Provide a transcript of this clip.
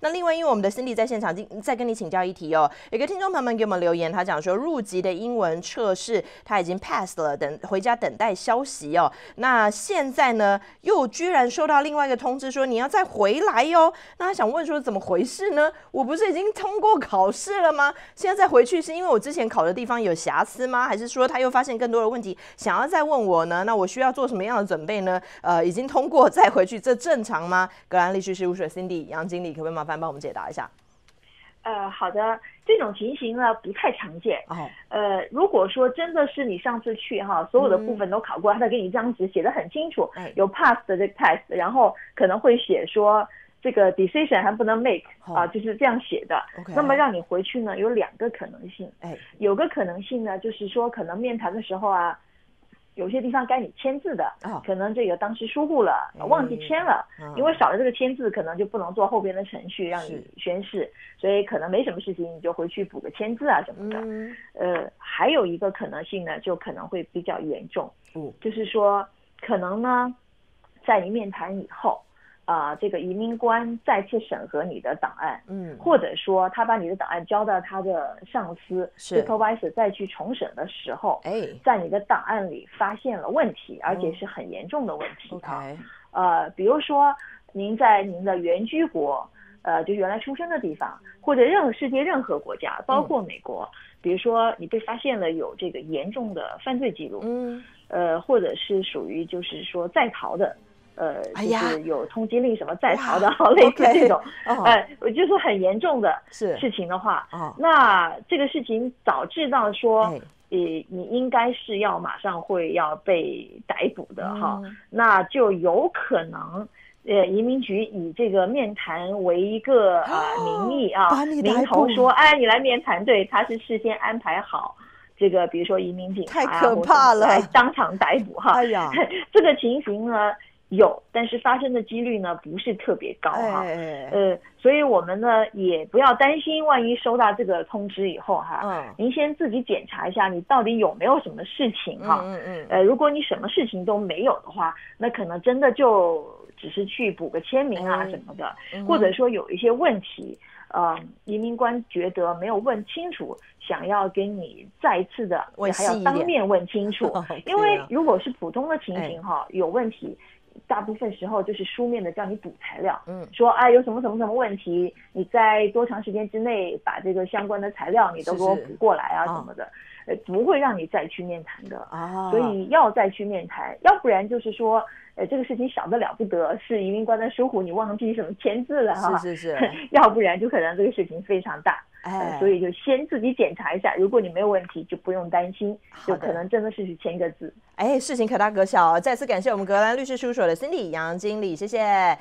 那另外，因为我们的 Cindy 在现场，再跟你请教一题哦。有个听众朋友们给我们留言，他讲说入籍的英文测试他已经 passed 了，等回家等待消息哦。那现在呢，又居然收到另外一个通知说你要再回来哟。那他想问说怎么回事呢？我不是已经通过考试了吗？现在再回去是因为我之前考的地方有瑕疵吗？还是说他又发现更多的问题，想要再问我呢？那我需要做什么样的准备呢？呃，已经通过再回去，这正常吗？格兰利须事务所 Cindy 杨经理，可不可以吗麻烦帮我们解答一下？呃，好的，这种情形呢不太常见。哦，呃，如果说真的是你上次去哈，所有的部分都考过，他给你一张纸写的很清楚，有 pass 的这个 test，然后可能会写说这个 decision 还不能 make 啊，就是这样写的。那么让你回去呢，有两个可能性。哎，有个可能性呢，就是说可能面谈的时候啊。有些地方该你签字的，可能这个当时疏忽了，忘记签了，因为少了这个签字，可能就不能做后边的程序让你宣誓，所以可能没什么事情，你就回去补个签字啊什么的。呃，还有一个可能性呢，就可能会比较严重，就是说可能呢，在你面谈以后。啊，这个移民官再次审核你的档案，嗯，或者说他把你的档案交到他的上司 supervisor 再去重审的时候，哎，在你的档案里发现了问题，而且是很严重的问题啊。呃，比如说您在您的原居国，呃，就原来出生的地方，或者任何世界任何国家，包括美国，比如说你被发现了有这个严重的犯罪记录，嗯，呃，或者是属于就是说在逃的。呃，就是有通缉令什么在逃的，类似这种，哎，就是很严重的事情的话，那这个事情早知道说，呃，你应该是要马上会要被逮捕的哈，那就有可能，呃，移民局以这个面谈为一个啊名义啊，名头说，哎，你来面谈，对，他是事先安排好这个，比如说移民警察太可怕了，当场逮捕哈，哎呀，这个情形呢。有，但是发生的几率呢不是特别高哈，呃，所以我们呢也不要担心，万一收到这个通知以后哈，您先自己检查一下，你到底有没有什么事情哈，嗯嗯，呃，如果你什么事情都没有的话，那可能真的就只是去补个签名啊什么的，或者说有一些问题，呃，移民官觉得没有问清楚，想要给你再次的还要当面问清楚，因为如果是普通的情形哈，有问题。大部分时候就是书面的叫你补材料，嗯，说哎有什么什么什么问题，你在多长时间之内把这个相关的材料你都给我补过来啊什么的，呃不会让你再去面谈的。啊，所以要再去面谈，要不然就是说，呃这个事情小的了不得，是移民官的疏忽，你忘记什么签字了哈，是是是，要不然就可能这个事情非常大。哎，所以就先自己检查一下，如果你没有问题，就不用担心，就可能真的是去签个字。哎，事情可大可小。再次感谢我们格兰律师事务所的 Cindy 杨经理，谢谢。